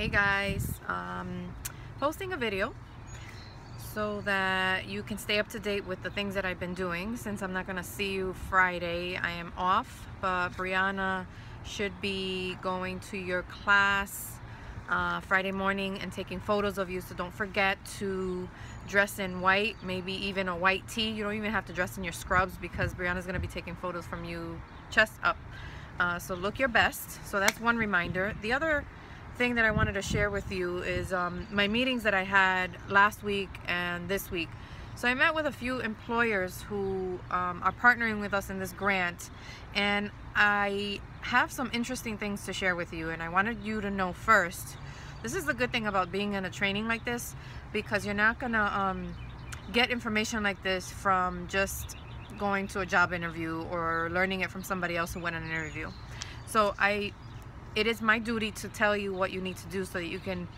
Hey guys, um, posting a video so that you can stay up to date with the things that I've been doing. Since I'm not gonna see you Friday. I am off, but Brianna should be going to your class uh, Friday morning and taking photos of you. So don't forget to dress in white maybe even a white tee. You don't even have to dress in your scrubs because Brianna's gonna be taking photos from you chest up. Uh, so look your best. So that's one reminder. The other thing that I wanted to share with you is um, my meetings that I had last week and this week. So I met with a few employers who um, are partnering with us in this grant and I have some interesting things to share with you and I wanted you to know first. This is the good thing about being in a training like this because you're not gonna um, get information like this from just going to a job interview or learning it from somebody else who went on an interview. So I it is my duty to tell you what you need to do so that you can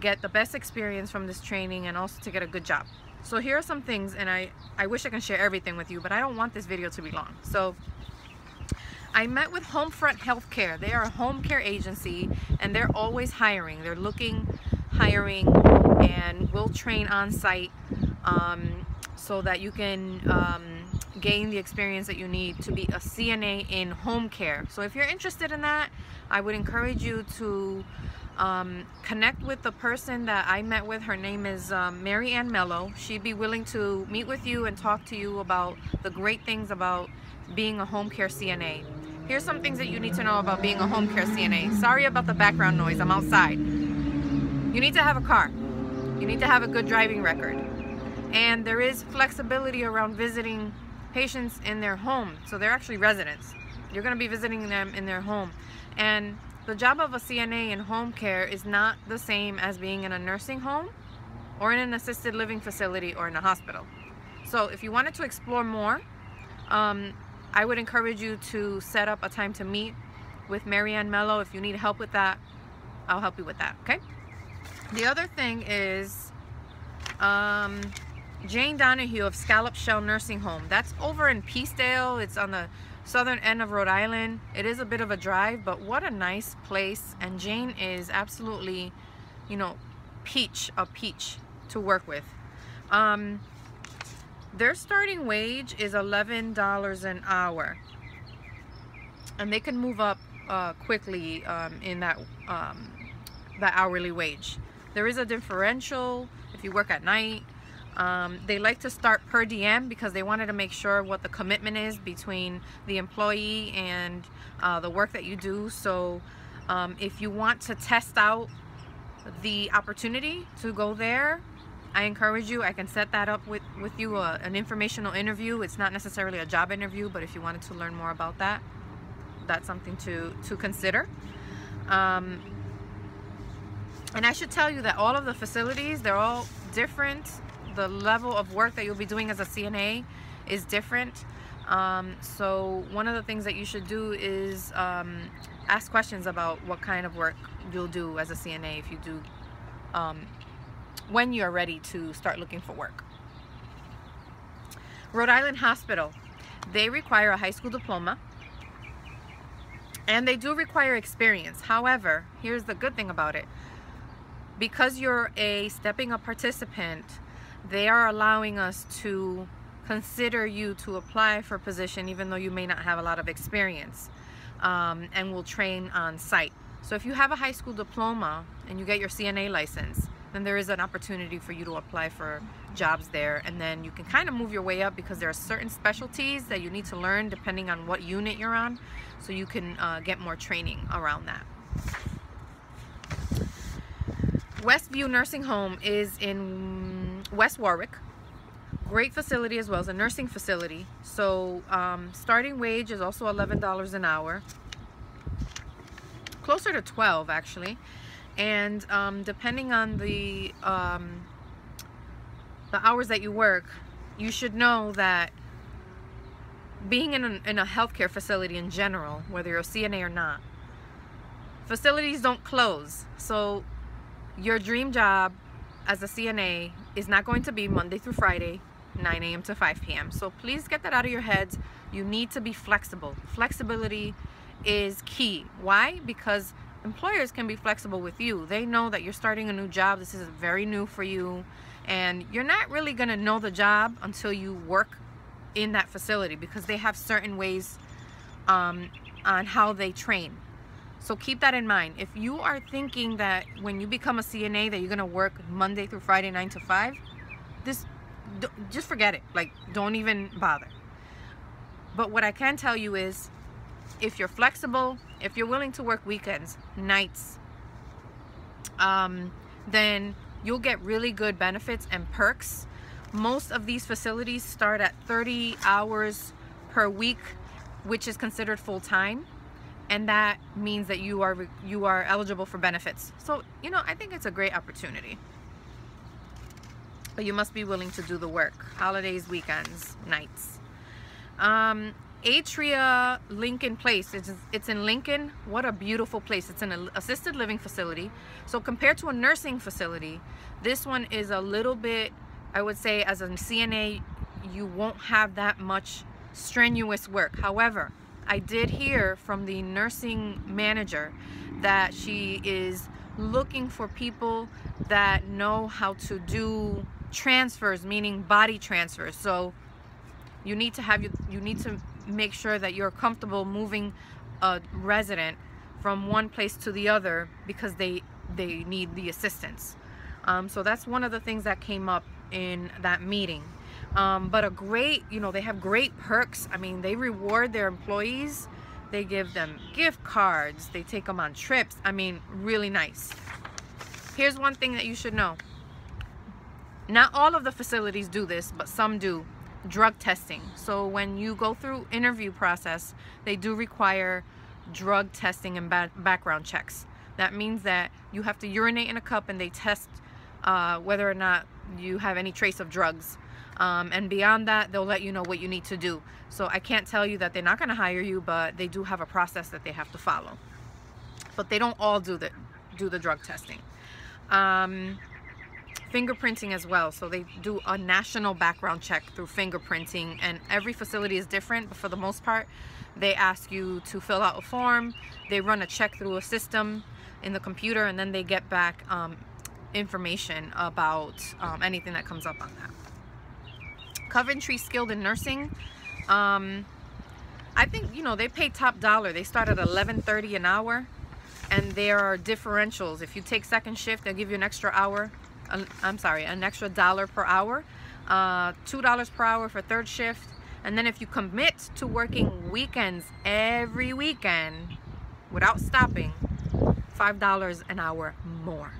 get the best experience from this training and also to get a good job. So here are some things and I, I wish I can share everything with you but I don't want this video to be long. So I met with Homefront Healthcare. They are a home care agency and they're always hiring. They're looking, hiring, and will train on site um, so that you can um, gain the experience that you need to be a CNA in home care. So if you're interested in that, I would encourage you to um, connect with the person that I met with. Her name is um, Mary Ann Mello. She'd be willing to meet with you and talk to you about the great things about being a home care CNA. Here's some things that you need to know about being a home care CNA. Sorry about the background noise, I'm outside. You need to have a car. You need to have a good driving record. And there is flexibility around visiting patients in their home. So they're actually residents. You're going to be visiting them in their home. And the job of a CNA in home care is not the same as being in a nursing home or in an assisted living facility or in a hospital. So if you wanted to explore more, um, I would encourage you to set up a time to meet with Marianne Mello. If you need help with that, I'll help you with that, okay? The other thing is, um, Jane Donahue of Scallop Shell Nursing Home. That's over in Peacedale. It's on the southern end of Rhode Island. It is a bit of a drive, but what a nice place. And Jane is absolutely, you know, peach, a peach to work with. Um, their starting wage is $11 an hour. And they can move up uh, quickly um, in that, um, that hourly wage. There is a differential if you work at night um, they like to start per diem because they wanted to make sure what the commitment is between the employee and uh, the work that you do. So um, if you want to test out the opportunity to go there, I encourage you. I can set that up with, with you, uh, an informational interview. It's not necessarily a job interview, but if you wanted to learn more about that, that's something to, to consider. Um, and I should tell you that all of the facilities, they're all different the level of work that you'll be doing as a CNA is different. Um, so one of the things that you should do is um, ask questions about what kind of work you'll do as a CNA if you do um, when you're ready to start looking for work. Rhode Island Hospital, they require a high school diploma and they do require experience. However, here's the good thing about it. Because you're a stepping up participant, they are allowing us to consider you to apply for a position even though you may not have a lot of experience um, and will train on site. So if you have a high school diploma and you get your CNA license, then there is an opportunity for you to apply for jobs there and then you can kind of move your way up because there are certain specialties that you need to learn depending on what unit you're on so you can uh, get more training around that. Westview Nursing Home is in West Warwick. Great facility as well as a nursing facility. So um, starting wage is also $11 an hour. Closer to 12 actually. And um, depending on the, um, the hours that you work, you should know that being in a, in a healthcare facility in general, whether you're a CNA or not, facilities don't close. So your dream job as a CNA is not going to be Monday through Friday, 9 a.m. to 5 p.m. So please get that out of your heads. You need to be flexible. Flexibility is key. Why? Because employers can be flexible with you. They know that you're starting a new job. This is very new for you. And you're not really going to know the job until you work in that facility because they have certain ways um, on how they train. So keep that in mind. If you are thinking that when you become a CNA that you're to work Monday through Friday 9 to 5, this just forget it. Like don't even bother. But what I can tell you is if you're flexible, if you're willing to work weekends, nights, um, then you'll get really good benefits and perks. Most of these facilities start at 30 hours per week, which is considered full-time. And that means that you are you are eligible for benefits. So, you know, I think it's a great opportunity. But you must be willing to do the work. Holidays, weekends, nights. Um, Atria Lincoln Place. It's, it's in Lincoln. What a beautiful place. It's an assisted living facility. So compared to a nursing facility, this one is a little bit, I would say as a CNA, you won't have that much strenuous work. However, I did hear from the nursing manager that she is looking for people that know how to do transfers, meaning body transfers. So you need to have you you need to make sure that you're comfortable moving a resident from one place to the other because they they need the assistance um, so that's one of the things that came up in that meeting um, but a great you know they have great perks. I mean they reward their employees. They give them gift cards. They take them on trips. I mean really nice. Here's one thing that you should know. Not all of the facilities do this but some do. Drug testing. So when you go through interview process, they do require drug testing and background checks. That means that you have to urinate in a cup and they test uh, whether or not you have any trace of drugs. Um, and beyond that, they'll let you know what you need to do. So I can't tell you that they're not going to hire you, but they do have a process that they have to follow. But they don't all do the do the drug testing. Um, fingerprinting as well so they do a national background check through fingerprinting and every facility is different but for the most part they ask you to fill out a form they run a check through a system in the computer and then they get back um, information about um, anything that comes up on that Coventry skilled in nursing um, I think you know they pay top dollar they start at 11.30 an hour and there are differentials if you take second shift they'll give you an extra hour I'm sorry, an extra dollar per hour, uh, $2 per hour for third shift. And then if you commit to working weekends every weekend without stopping, $5 an hour more.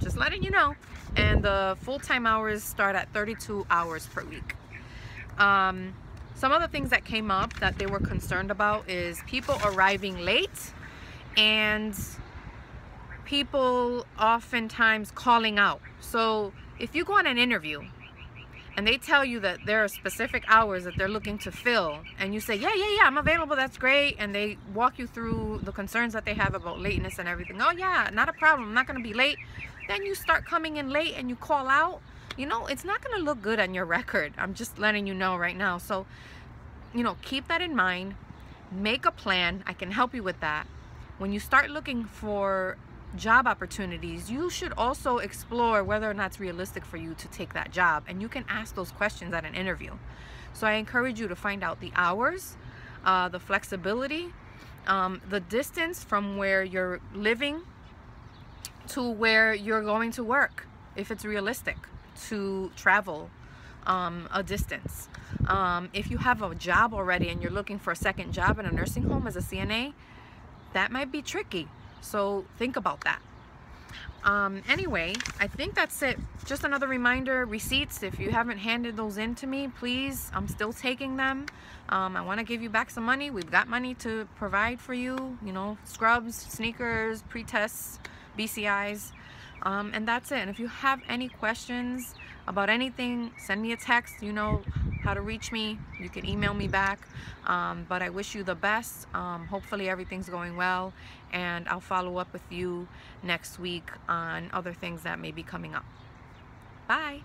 Just letting you know. And the full-time hours start at 32 hours per week. Um, some of the things that came up that they were concerned about is people arriving late and people oftentimes calling out. So if you go on an interview and they tell you that there are specific hours that they're looking to fill and you say, yeah, yeah, yeah, I'm available, that's great. And they walk you through the concerns that they have about lateness and everything. Oh yeah, not a problem, I'm not gonna be late. Then you start coming in late and you call out, you know, it's not gonna look good on your record. I'm just letting you know right now. So, you know, keep that in mind, make a plan. I can help you with that. When you start looking for job opportunities, you should also explore whether or not it's realistic for you to take that job. And you can ask those questions at an interview. So I encourage you to find out the hours, uh, the flexibility, um, the distance from where you're living to where you're going to work, if it's realistic to travel um, a distance. Um, if you have a job already and you're looking for a second job in a nursing home as a CNA, that might be tricky so think about that. Um, anyway, I think that's it. Just another reminder, receipts, if you haven't handed those in to me, please, I'm still taking them. Um, I want to give you back some money. We've got money to provide for you, you know, scrubs, sneakers, pre-tests, BCIs, um, and that's it. And if you have any questions about anything, send me a text. You know how to reach me. You can email me back. Um, but I wish you the best. Um, hopefully everything's going well. And I'll follow up with you next week on other things that may be coming up. Bye.